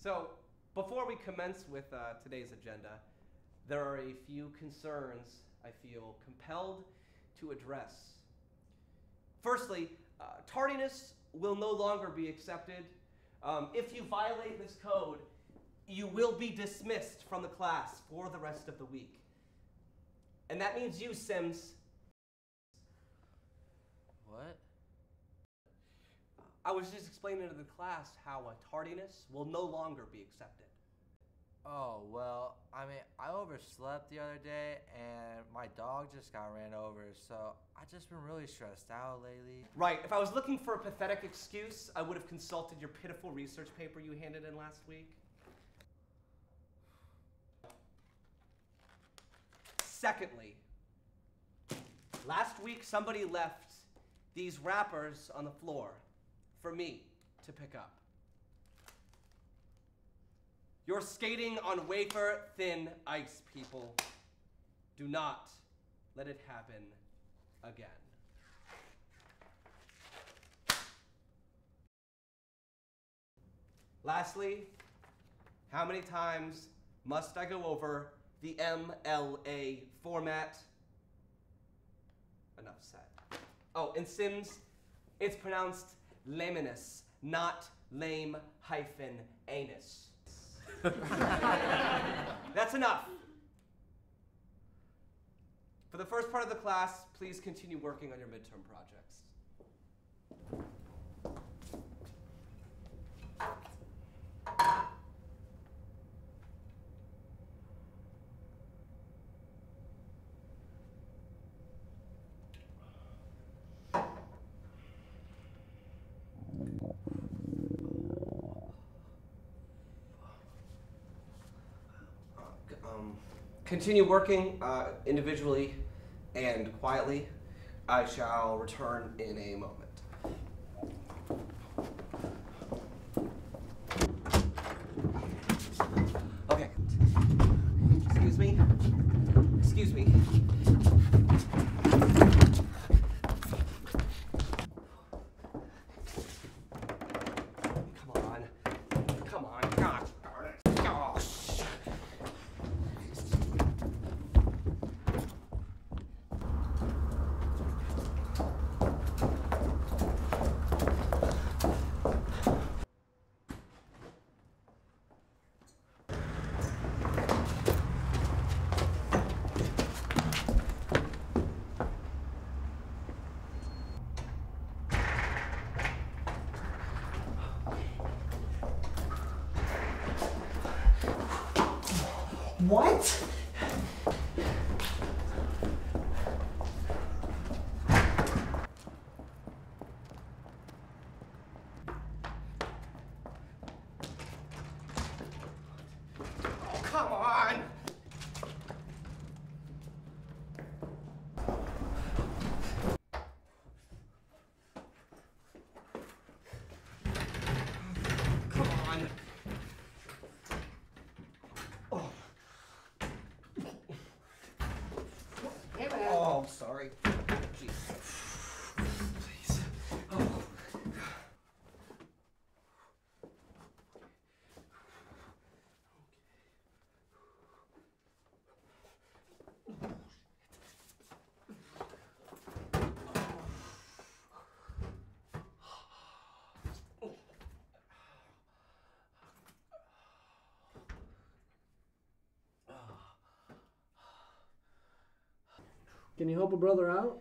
So, before we commence with uh, today's agenda, there are a few concerns I feel compelled to address. Firstly, uh, tardiness will no longer be accepted. Um, if you violate this code, you will be dismissed from the class for the rest of the week. And that means you, Sims. What? I was just explaining to the class how a tardiness will no longer be accepted. Oh, well, I mean, I overslept the other day and my dog just got ran over, so I've just been really stressed out lately. Right, if I was looking for a pathetic excuse, I would have consulted your pitiful research paper you handed in last week. Secondly, last week somebody left these wrappers on the floor for me to pick up. You're skating on wafer thin ice, people. Do not let it happen again. Lastly, how many times must I go over the MLA format? Enough said. Oh, in Sims, it's pronounced laminus, not lame hyphen anus. That's enough. For the first part of the class, please continue working on your midterm projects. Um, continue working uh, individually and quietly. I shall return in a moment. Okay. Excuse me. Excuse me. What? Oh, come on! Come on. Oh. Oh, sorry. Jeez. Please. Oh. Can you help a brother out?